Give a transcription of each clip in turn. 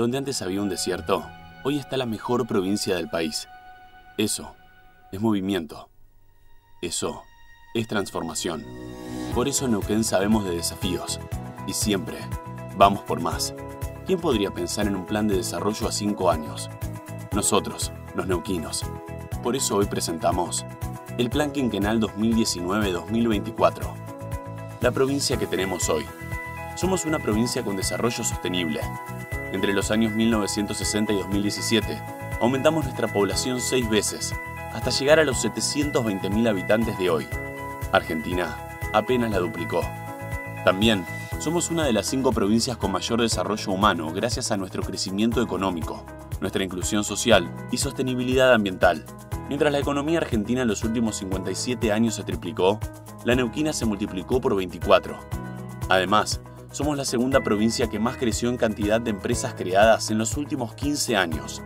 Donde antes había un desierto, hoy está la mejor provincia del país. Eso es movimiento. Eso es transformación. Por eso Neuquén sabemos de desafíos y siempre vamos por más. ¿Quién podría pensar en un plan de desarrollo a cinco años? Nosotros, los neuquinos. Por eso hoy presentamos el Plan Quinquenal 2019-2024. La provincia que tenemos hoy. Somos una provincia con desarrollo sostenible. Entre los años 1960 y 2017, aumentamos nuestra población seis veces, hasta llegar a los 720.000 habitantes de hoy. Argentina apenas la duplicó. También somos una de las cinco provincias con mayor desarrollo humano gracias a nuestro crecimiento económico, nuestra inclusión social y sostenibilidad ambiental. Mientras la economía argentina en los últimos 57 años se triplicó, la neuquina se multiplicó por 24. Además, somos la segunda provincia que más creció en cantidad de empresas creadas en los últimos 15 años.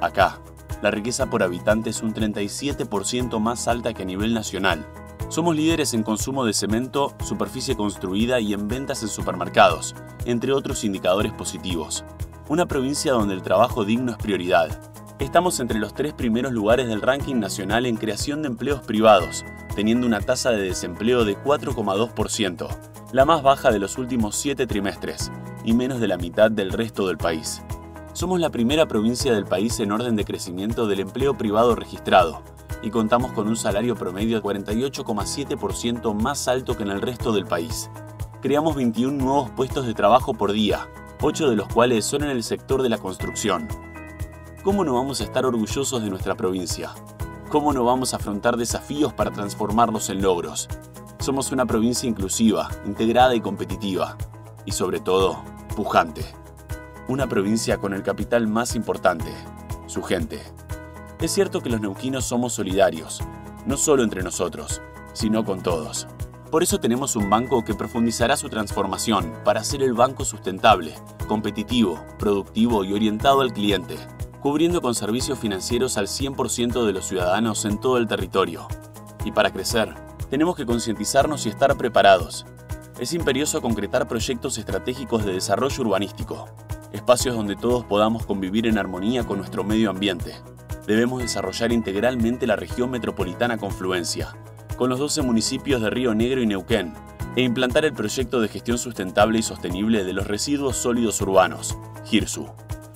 Acá, la riqueza por habitante es un 37% más alta que a nivel nacional. Somos líderes en consumo de cemento, superficie construida y en ventas en supermercados, entre otros indicadores positivos. Una provincia donde el trabajo digno es prioridad. Estamos entre los tres primeros lugares del ranking nacional en creación de empleos privados, teniendo una tasa de desempleo de 4,2%, la más baja de los últimos siete trimestres, y menos de la mitad del resto del país. Somos la primera provincia del país en orden de crecimiento del empleo privado registrado, y contamos con un salario promedio de 48,7% más alto que en el resto del país. Creamos 21 nuevos puestos de trabajo por día, 8 de los cuales son en el sector de la construcción. ¿Cómo no vamos a estar orgullosos de nuestra provincia? ¿Cómo no vamos a afrontar desafíos para transformarlos en logros? Somos una provincia inclusiva, integrada y competitiva. Y sobre todo, pujante. Una provincia con el capital más importante, su gente. Es cierto que los neuquinos somos solidarios, no solo entre nosotros, sino con todos. Por eso tenemos un banco que profundizará su transformación para ser el banco sustentable, competitivo, productivo y orientado al cliente, cubriendo con servicios financieros al 100% de los ciudadanos en todo el territorio. Y para crecer, tenemos que concientizarnos y estar preparados. Es imperioso concretar proyectos estratégicos de desarrollo urbanístico, espacios donde todos podamos convivir en armonía con nuestro medio ambiente, debemos desarrollar integralmente la región metropolitana Confluencia, con los 12 municipios de Río Negro y Neuquén, e implantar el proyecto de gestión sustentable y sostenible de los residuos sólidos urbanos, GIRSU.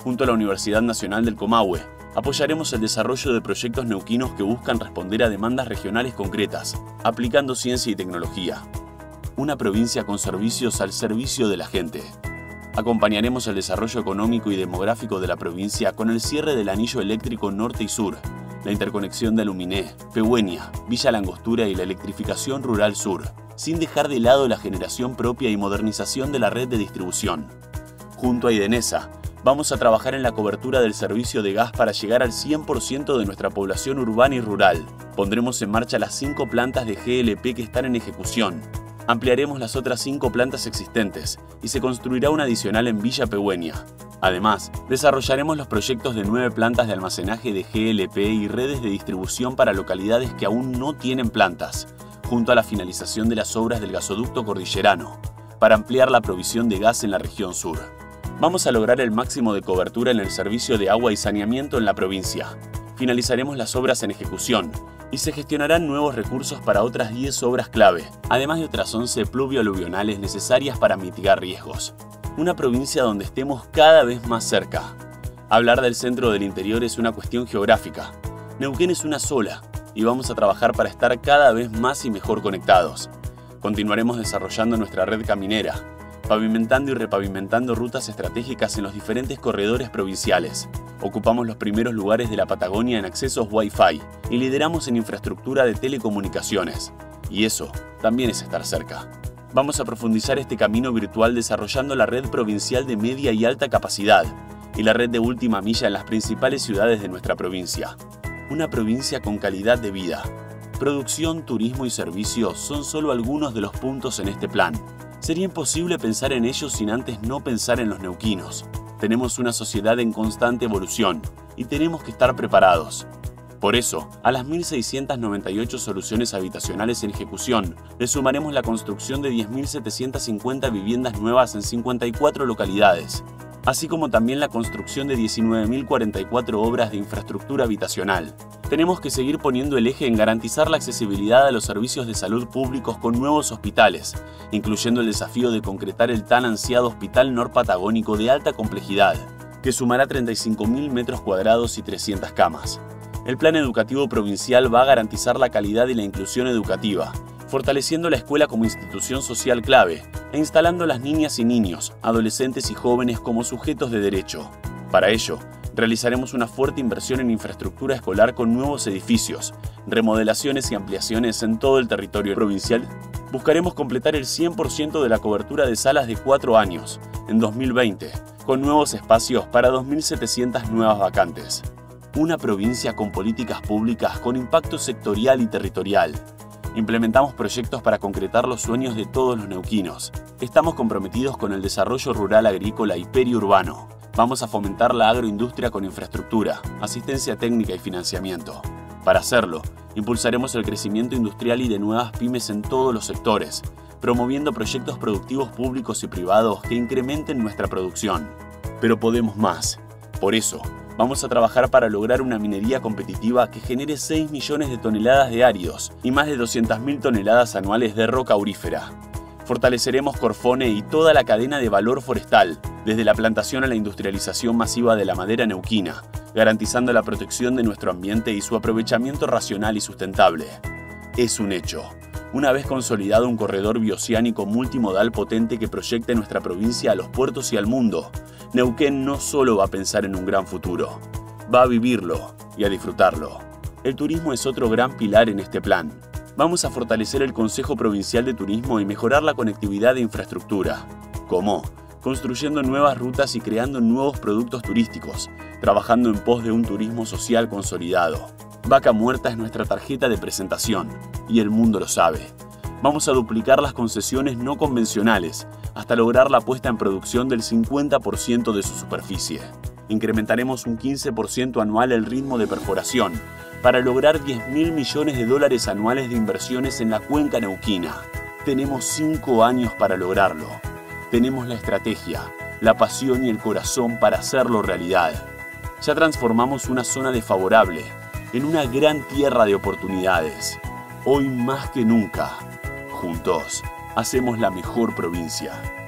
Junto a la Universidad Nacional del Comahue, apoyaremos el desarrollo de proyectos neuquinos que buscan responder a demandas regionales concretas, aplicando ciencia y tecnología. Una provincia con servicios al servicio de la gente. Acompañaremos el desarrollo económico y demográfico de la provincia con el cierre del anillo eléctrico norte y sur, la interconexión de Aluminé, Pehuenia, Villa Langostura y la electrificación rural sur, sin dejar de lado la generación propia y modernización de la red de distribución. Junto a Idenesa, vamos a trabajar en la cobertura del servicio de gas para llegar al 100% de nuestra población urbana y rural. Pondremos en marcha las cinco plantas de GLP que están en ejecución, ampliaremos las otras cinco plantas existentes y se construirá una adicional en Villa Pehuenia. Además, desarrollaremos los proyectos de nueve plantas de almacenaje de GLP y redes de distribución para localidades que aún no tienen plantas, junto a la finalización de las obras del gasoducto cordillerano, para ampliar la provisión de gas en la región sur. Vamos a lograr el máximo de cobertura en el servicio de agua y saneamiento en la provincia. Finalizaremos las obras en ejecución y se gestionarán nuevos recursos para otras 10 obras clave, además de otras 11 pluvio-aluvionales necesarias para mitigar riesgos. Una provincia donde estemos cada vez más cerca. Hablar del centro del interior es una cuestión geográfica. Neuquén es una sola y vamos a trabajar para estar cada vez más y mejor conectados. Continuaremos desarrollando nuestra red caminera, pavimentando y repavimentando rutas estratégicas en los diferentes corredores provinciales. Ocupamos los primeros lugares de la Patagonia en accesos Wi-Fi y lideramos en infraestructura de telecomunicaciones. Y eso también es estar cerca. Vamos a profundizar este camino virtual desarrollando la red provincial de media y alta capacidad y la red de última milla en las principales ciudades de nuestra provincia. Una provincia con calidad de vida. Producción, turismo y servicios son solo algunos de los puntos en este plan. Sería imposible pensar en ellos sin antes no pensar en los neuquinos. Tenemos una sociedad en constante evolución y tenemos que estar preparados. Por eso, a las 1.698 soluciones habitacionales en ejecución, le sumaremos la construcción de 10.750 viviendas nuevas en 54 localidades. así como también la construcción de 19.044 obras de infraestructura habitacional. Tenemos que seguir poniendo el eje en garantizar la accesibilidad a los servicios de salud públicos con nuevos hospitales, incluyendo el desafío de concretar el tan ansiado Hospital Norpatagónico de alta complejidad, que sumará 35.000 metros cuadrados y 300 camas. El Plan Educativo Provincial va a garantizar la calidad y la inclusión educativa, fortaleciendo la escuela como institución social clave e instalando a las niñas y niños, adolescentes y jóvenes como sujetos de derecho. Para ello, realizaremos una fuerte inversión en infraestructura escolar con nuevos edificios, remodelaciones y ampliaciones en todo el territorio provincial. Buscaremos completar el 100% de la cobertura de salas de 4 años, en 2020, con nuevos espacios para 2.700 nuevas vacantes. Una provincia con políticas públicas con impacto sectorial y territorial, Implementamos proyectos para concretar los sueños de todos los neuquinos. Estamos comprometidos con el desarrollo rural agrícola y periurbano. Vamos a fomentar la agroindustria con infraestructura, asistencia técnica y financiamiento. Para hacerlo, impulsaremos el crecimiento industrial y de nuevas pymes en todos los sectores, promoviendo proyectos productivos públicos y privados que incrementen nuestra producción. Pero podemos más. Por eso, Vamos a trabajar para lograr una minería competitiva que genere 6 millones de toneladas de áridos y más de 200.000 toneladas anuales de roca aurífera. Fortaleceremos Corfone y toda la cadena de valor forestal, desde la plantación a la industrialización masiva de la madera neuquina, garantizando la protección de nuestro ambiente y su aprovechamiento racional y sustentable. Es un hecho. Una vez consolidado un corredor bioceánico multimodal potente que proyecte nuestra provincia a los puertos y al mundo, Neuquén no solo va a pensar en un gran futuro, va a vivirlo y a disfrutarlo. El turismo es otro gran pilar en este plan. Vamos a fortalecer el Consejo Provincial de Turismo y mejorar la conectividad de infraestructura. ¿Cómo? Construyendo nuevas rutas y creando nuevos productos turísticos, trabajando en pos de un turismo social consolidado. Vaca Muerta es nuestra tarjeta de presentación, y el mundo lo sabe. Vamos a duplicar las concesiones no convencionales hasta lograr la puesta en producción del 50% de su superficie. Incrementaremos un 15% anual el ritmo de perforación para lograr 10 mil millones de dólares anuales de inversiones en la cuenca neuquina. Tenemos 5 años para lograrlo. Tenemos la estrategia, la pasión y el corazón para hacerlo realidad. Ya transformamos una zona desfavorable en una gran tierra de oportunidades. Hoy más que nunca, juntos hacemos la mejor provincia.